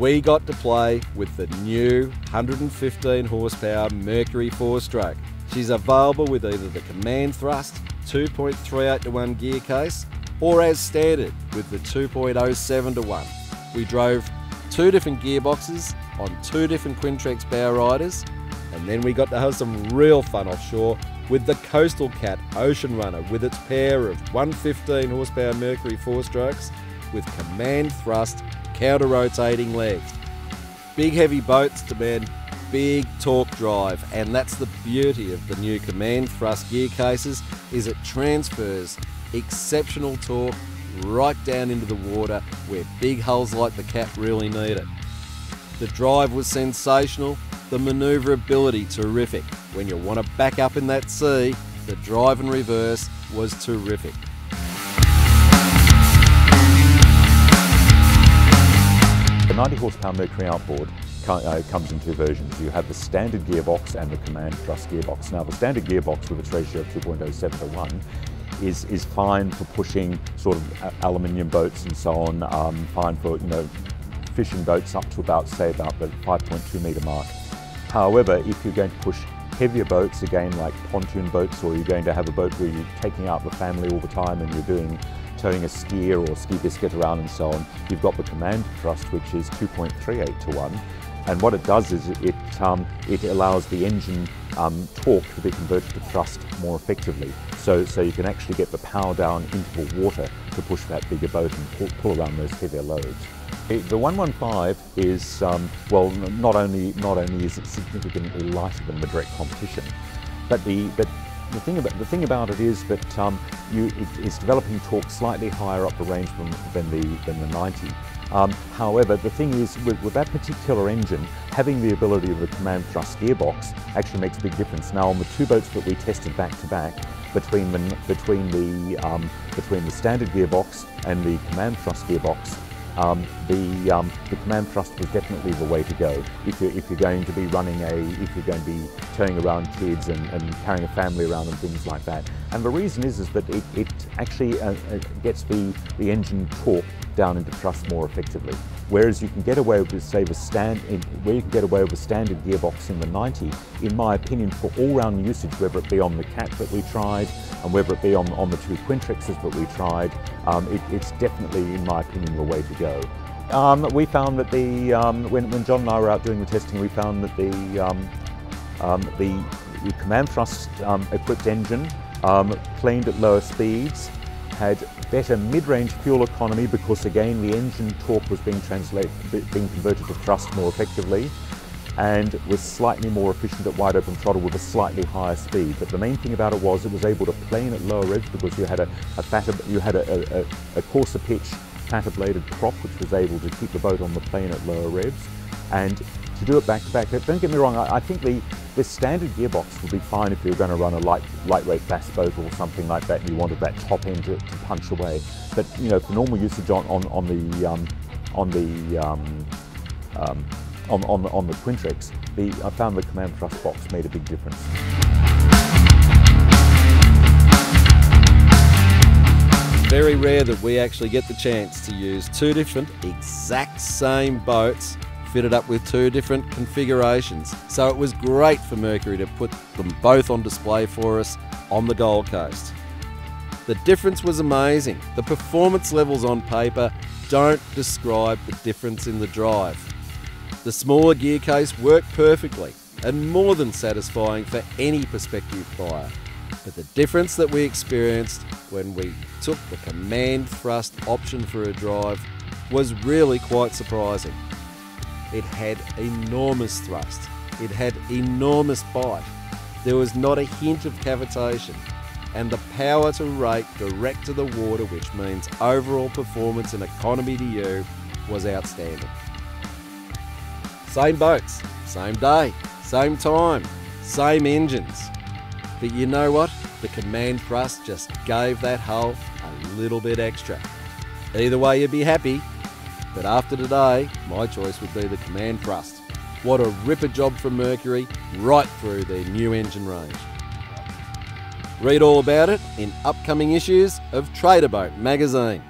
we got to play with the new 115 horsepower Mercury 4 stroke. She's available with either the command thrust 2.38 to 1 gear case or as standard with the 2.07 to 1. We drove two different gearboxes on two different Quintrex bow riders and then we got to have some real fun offshore with the Coastal Cat Ocean Runner with its pair of 115 horsepower Mercury 4 strokes with command thrust counter rotating legs. Big heavy boats demand big torque drive and that's the beauty of the new command thrust gear cases is it transfers exceptional torque right down into the water where big hulls like the Cat really need it. The drive was sensational, the manoeuvrability terrific. When you want to back up in that sea, the drive and reverse was terrific. The 90 horsepower Mercury outboard uh, comes in two versions. You have the standard gearbox and the command thrust gearbox. Now the standard gearbox with its ratio of 2.07 to 1 is, is fine for pushing sort of aluminium boats and so on, um, fine for you know fishing boats up to about say about the 5.2 metre mark. However, if you're going to push heavier boats, again like pontoon boats, or you're going to have a boat where you're taking out the family all the time and you're doing towing a skier or ski biscuit around and so on, you've got the command thrust, which is 2.38 to 1. And what it does is it, um, it allows the engine um, torque to be converted to thrust more effectively. So, so you can actually get the power down into the water to push that bigger boat and pull, pull around those heavier loads. The 115 is, um, well, not only, not only is it significantly lighter than the direct competition, but the, but the thing about the thing about it is that um, you, it, it's developing torque slightly higher up the range than, than the than the 90. Um, however, the thing is, with, with, that particular engine, having the ability of the command thrust gearbox actually makes a big difference. Now, on the two boats that we tested back to back, between the between the um, between the standard gearbox and the command thrust gearbox, um, the, um, the command thrust was definitely the way to go if you're, if you're going to be running a, if you're going to be towing around kids and, and carrying a family around and things like that. And the reason is, is that it, it actually uh, uh gets the, the engine torque down into thrust more effectively. Whereas you can get away with, say, the stand, in, where you can get away with a standard gearbox in the 90, in my opinion, for all-round usage, whether it be on the Cat that we tried, and whether it be on, on the two Quintrexes that we tried, um, it, it's definitely, in my opinion, the way to go. Um, we found that the, um, when, when John and I were out doing the testing, we found that the, um, um, the, the, command thrust um, equipped engine cleaned at lower speeds, had better mid-range fuel economy because again the engine torque was being translated, being converted to thrust more effectively and was slightly more efficient at wide open throttle with a slightly higher speed. But the main thing about it was it was able to plane at lower revs because you had a, a fatter, you had a, a, a coarser pitch, fatter bladed prop which was able to keep the boat on the plane at lower revs. And to do it back to back, don't get me wrong, I, I think the, the standard gearbox would be fine if you were going to run a light, lightweight bass boat or something like that and you wanted that top end to, to punch away. But you know, for normal usage on, on, on the, um, on the um, um, on, on, on the Quintrex, the, I found the command thrust box made a big difference. Very rare that we actually get the chance to use two different exact same boats fitted up with two different configurations. So it was great for Mercury to put them both on display for us on the Gold Coast. The difference was amazing. The performance levels on paper don't describe the difference in the drive. The smaller gear case worked perfectly and more than satisfying for any prospective buyer. But the difference that we experienced when we took the command thrust option for a drive was really quite surprising. It had enormous thrust, it had enormous bite, there was not a hint of cavitation, and the power to rake direct to the water, which means overall performance and economy to you, was outstanding. Same boats, same day, same time, same engines. But you know what? The command thrust just gave that hull a little bit extra. Either way, you'd be happy. But after today, my choice would be the command thrust. What a ripper job from Mercury right through their new engine range. Read all about it in upcoming issues of Trade A Boat magazine.